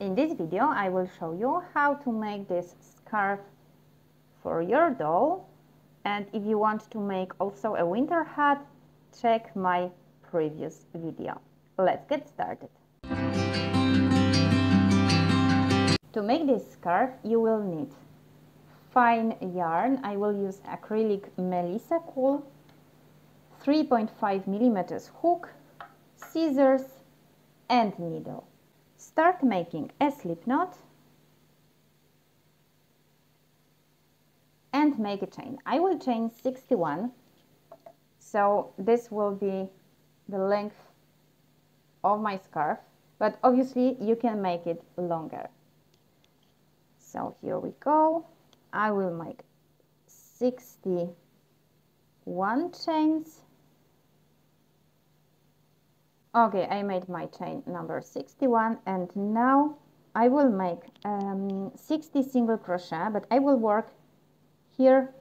In this video I will show you how to make this scarf for your doll and if you want to make also a winter hat check my previous video. Let's get started. To make this scarf you will need fine yarn. I will use acrylic Melissa Cool, 3.5 millimeters hook, scissors and needle. Start making a slip knot and make a chain. I will chain 61 so this will be the length of my scarf but obviously you can make it longer. So here we go. I will make 61 chains okay I made my chain number 61 and now I will make um, 60 single crochet but I will work here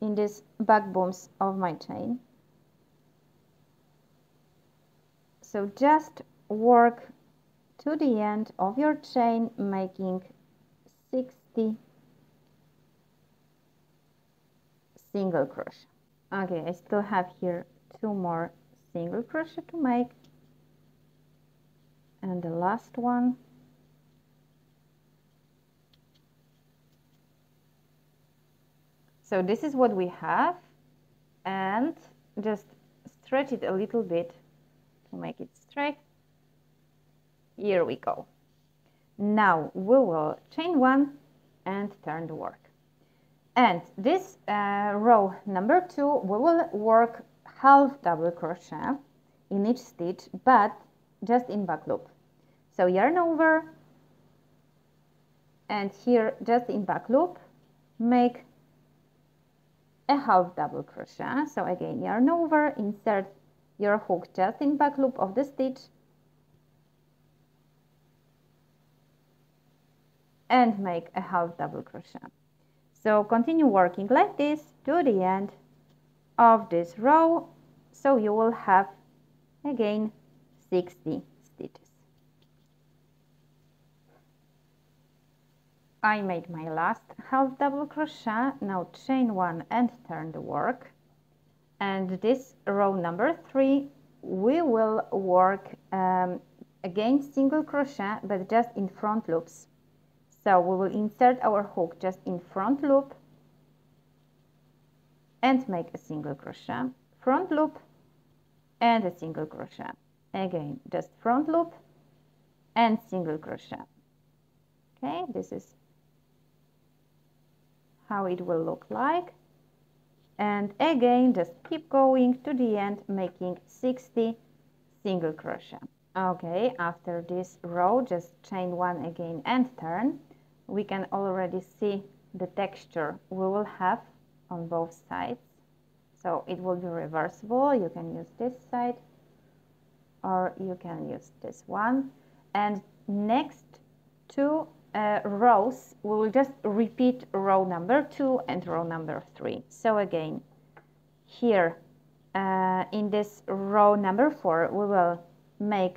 in these back bumps of my chain. So just work to the end of your chain making 60 single crochet. Okay I still have here two more single crochet to make and the last one. So this is what we have. And just stretch it a little bit to make it straight. Here we go. Now we will chain one and turn the work. And this uh, row number two we will work half double crochet in each stitch but just in back loop. So yarn over and here just in back loop make a half double crochet. So again yarn over insert your hook just in back loop of the stitch and make a half double crochet. So continue working like this to the end of this row. So you will have again 60 stitches. I made my last half double crochet, now chain one and turn the work. And this row number three, we will work um, again single crochet, but just in front loops. So we will insert our hook just in front loop and make a single crochet, front loop and a single crochet again just front loop and single crochet. Okay this is how it will look like. And again just keep going to the end making 60 single crochet. Okay after this row just chain one again and turn. We can already see the texture we will have on both sides. So it will be reversible. You can use this side or you can use this one. And next two uh, rows we will just repeat row number two and row number three. So again here uh, in this row number four we will make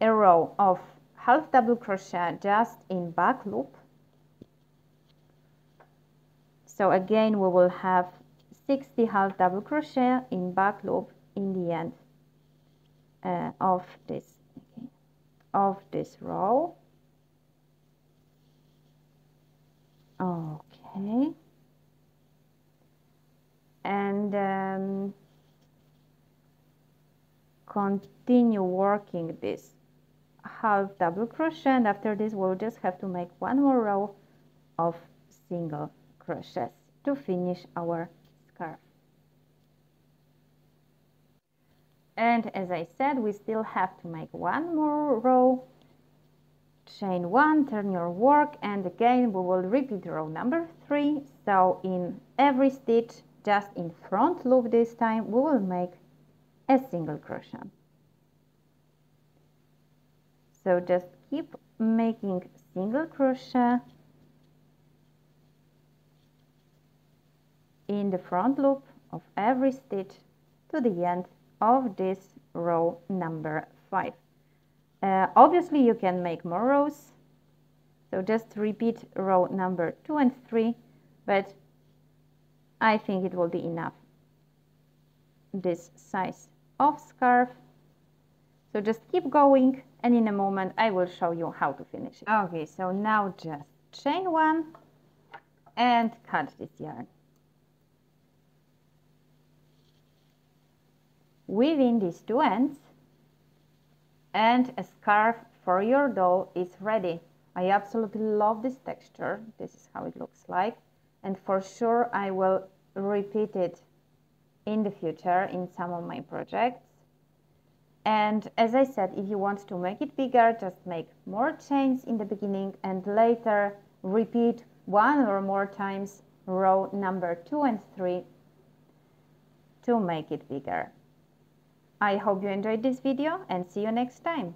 a row of half double crochet just in back loop. So again we will have 60 half double crochet in back loop in the end uh, of this of this row. Okay. And um, continue working this half double crochet and after this we'll just have to make one more row of single crochets to finish our scarf and as I said we still have to make one more row. Chain one turn your work and again we will repeat row number three. So in every stitch just in front loop this time we will make a single crochet. So just keep making single crochet in the front loop of every stitch to the end of this row number 5. Uh, obviously you can make more rows. So just repeat row number two and three but I think it will be enough. This size of scarf. So just keep going and in a moment I will show you how to finish it. Okay so now just chain one and cut this yarn within these two ends and a scarf for your doll is ready. I absolutely love this texture. This is how it looks like. And for sure I will repeat it in the future in some of my projects. And as I said, if you want to make it bigger, just make more chains in the beginning and later repeat one or more times row number two and three to make it bigger. I hope you enjoyed this video and see you next time.